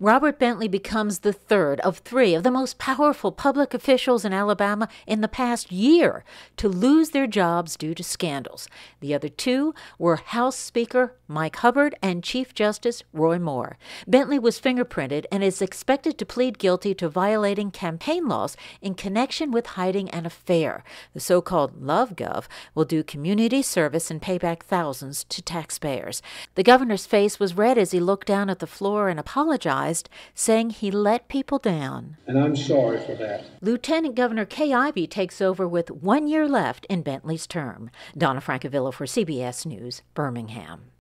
Robert Bentley becomes the third of three of the most powerful public officials in Alabama in the past year to lose their jobs due to scandals. The other two were House Speaker Mike Hubbard and Chief Justice Roy Moore. Bentley was fingerprinted and is expected to plead guilty to violating campaign laws in connection with hiding an affair. The so called LoveGov will do community service and pay back thousands to taxpayers. The governor's face was red as he looked down at the floor and apologized saying he let people down. And I'm sorry for that. Lieutenant Governor Kay Ivey takes over with one year left in Bentley's term. Donna Francavilla for CBS News, Birmingham.